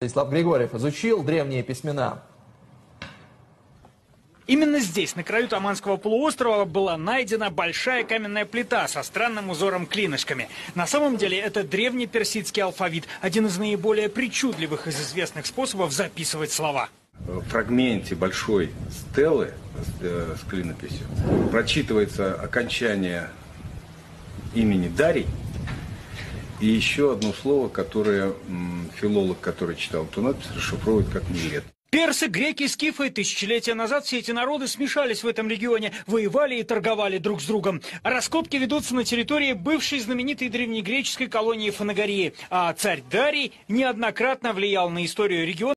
Станислав Григорьев изучил древние письмена. Именно здесь, на краю Таманского полуострова, была найдена большая каменная плита со странным узором клинышками. На самом деле это древний персидский алфавит, один из наиболее причудливых из известных способов записывать слова. В фрагменте большой стелы с, э, с клинописью прочитывается окончание имени Дарий и еще одно слово, которое филолог, который читал эту надпись, расшифровывает как «милет». Персы, греки, скифы тысячелетия назад все эти народы смешались в этом регионе, воевали и торговали друг с другом. Раскопки ведутся на территории бывшей знаменитой древнегреческой колонии Фанагории, а царь Дарий неоднократно влиял на историю региона.